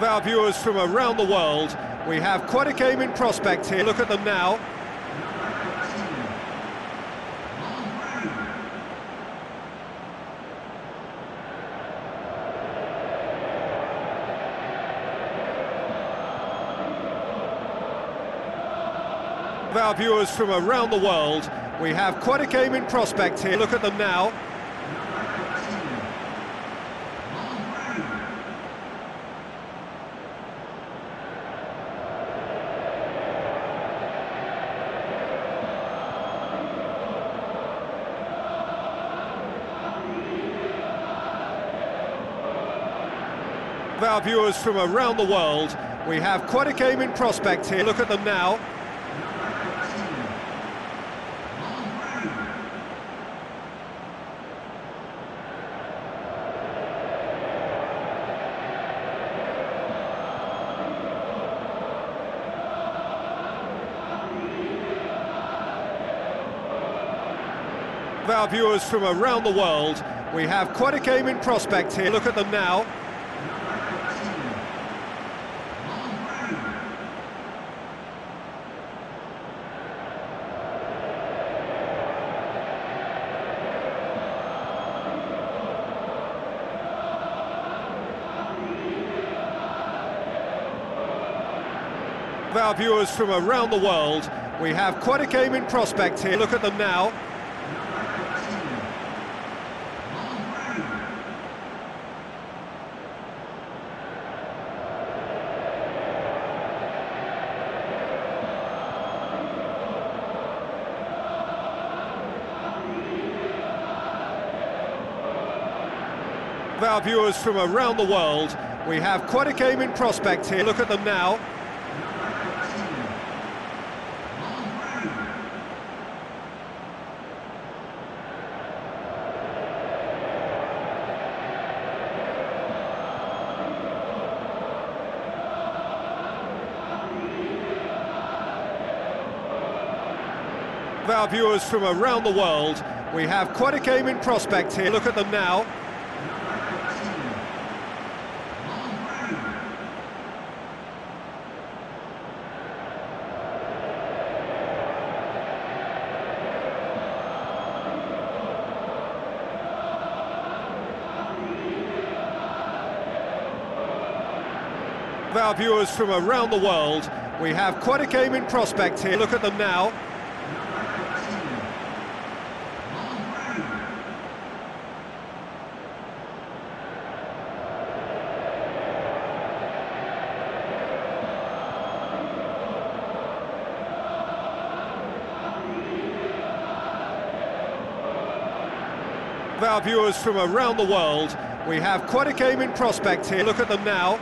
Our viewers from around the world, we have quite a game in prospect here. Look at them now. Our viewers from around the world, we have quite a game in prospect here. Look at them now. Our viewers from around the world, we have quite a game in prospect here. Look at them now. Our viewers from around the world, we have quite a game in prospect here. Look at them now. Our viewers from around the world, we have quite a game in prospect here. Look at them now. Our viewers from around the world, we have quite a game in prospect here. Look at them now. Our viewers from around the world, we have quite a game in prospect here. Look at them now. Our viewers from around the world, we have quite a game in prospect here. Look at them now. Our viewers from around the world, we have quite a game in prospect here. Look at them now.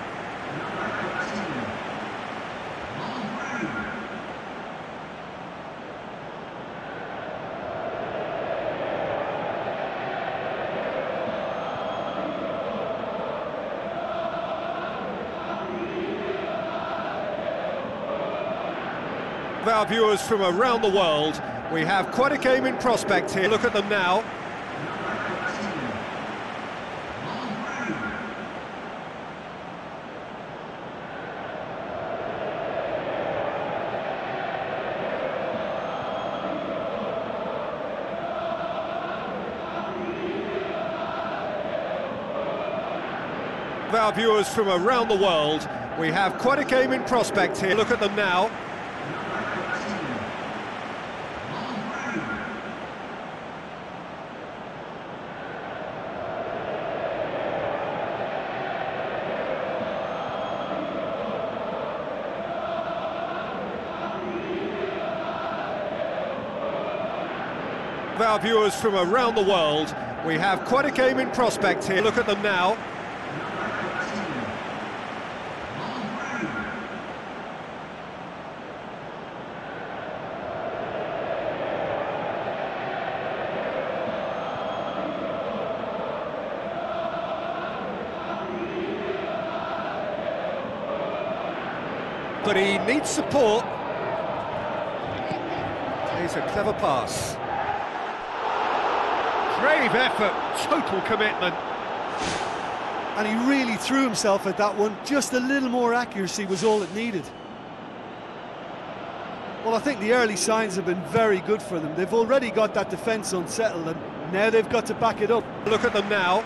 Our viewers from around the world, we have quite a game in prospect here. Look at them now. Our viewers from around the world, we have quite a game in prospect here. Look at them now. Our viewers from around the world, we have quite a game in prospect here. Look at them now. But he needs support. He's a clever pass. Brave effort, total commitment. and he really threw himself at that one. Just a little more accuracy was all it needed. Well, I think the early signs have been very good for them. They've already got that defence unsettled, and now they've got to back it up. Look at them now.